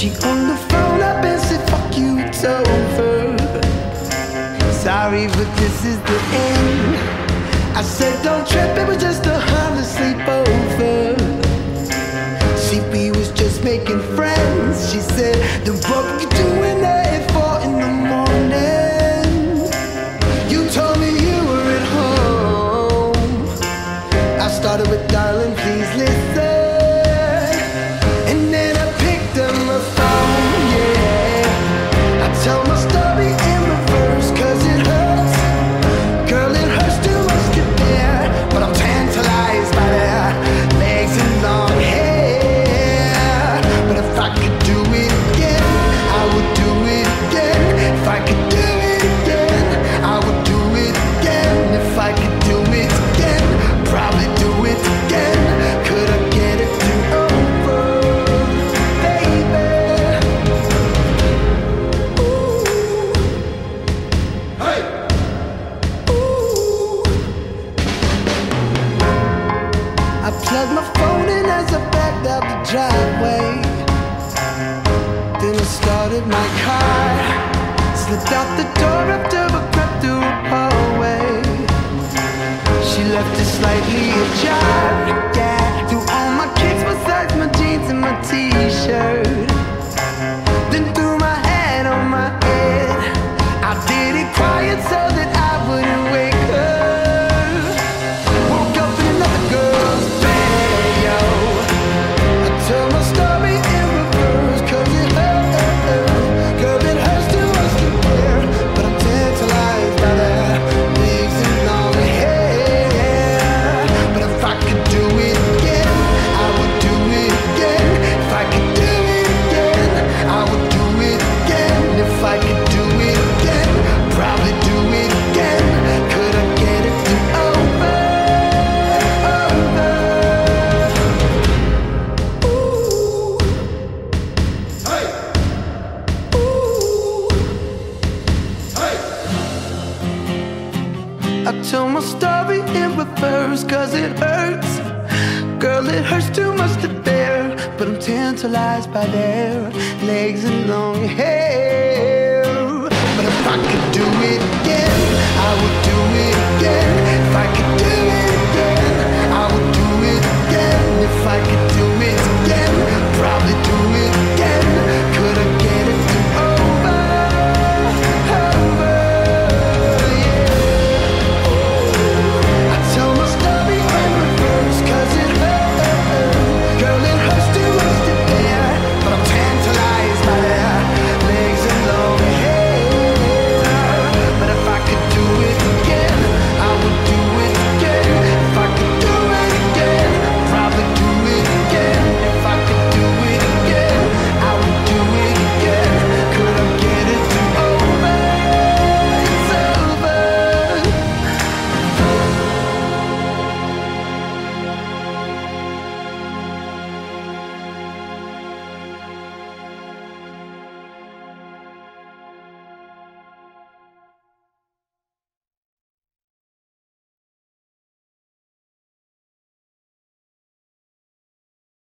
She on the phone up and said, fuck you, it's over. Sorry, but this is the end. I said, don't trip, it was just a harmless sleepover. See, we was just making friends. She said, the what you do? Plug my phone in as I backed out the driveway. Then I started my car, slipped out the door. tell my story in reverse Cause it hurts. Girl, it hurts too much to bear But I'm tantalized by their legs and long hair.